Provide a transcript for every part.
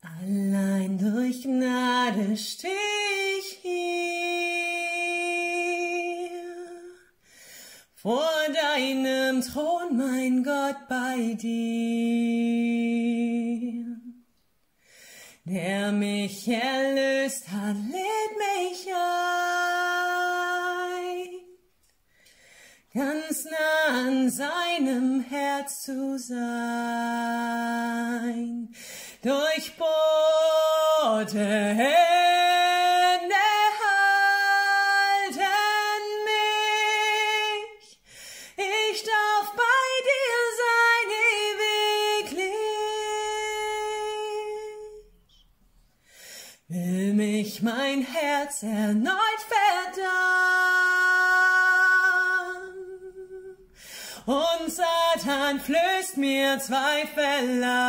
Allein durch Gnade steh ich hier vor deinem Thron, mein Gott, bei dir. Der mich erlöst hat, lädt mich ein, ganz nah an seinem Herz zu sein Hände halten mich. Ich darf bei dir sein ewiglich. Will mich mein Herz erneut verdammen und Satan flößt mir Zweifel ein.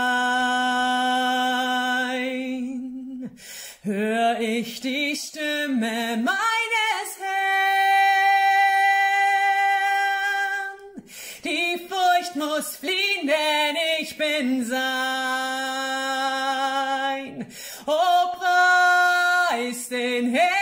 Hör ich die Stimme meines Herrn. Die Furcht muss fliehen, denn ich bin sein. Oh, preis den Herrn.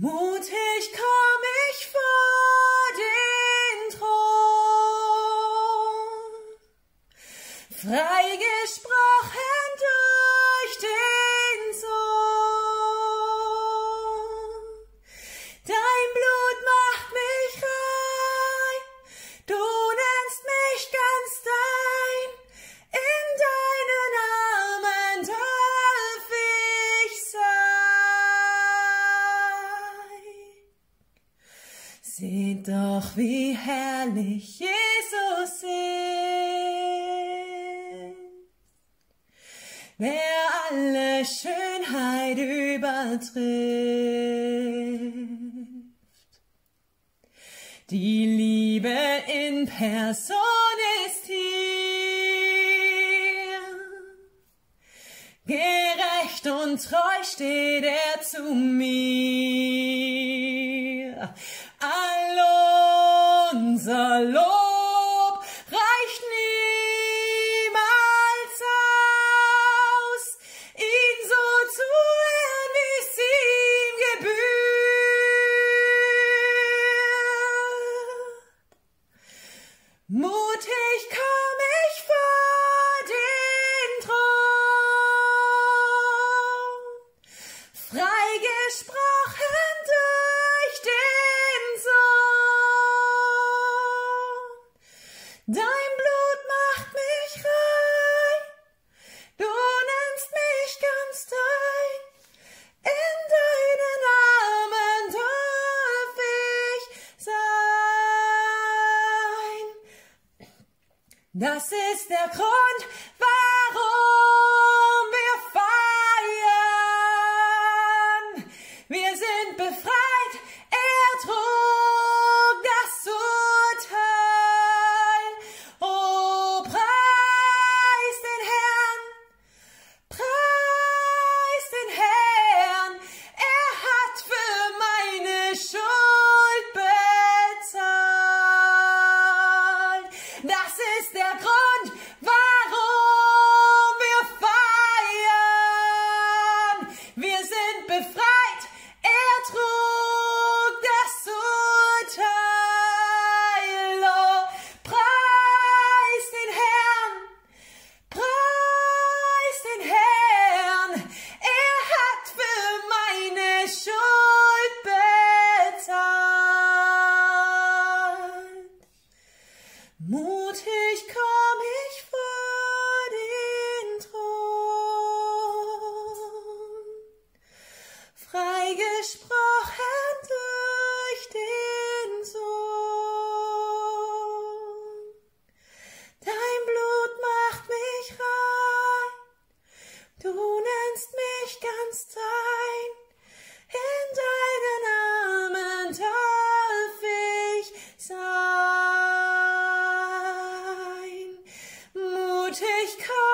Mutig komm Doch, wie herrlich Jesus ist wer alle Schönheit übertrifft. Die Liebe in Person ist hier. Gerecht und treu steht er zu mir. Freigesprochen durch den Sohn. Dein Blut macht mich rein, du nennst mich ganz dein, in deinen Armen darf ich sein. Das ist der Grund, warum sein.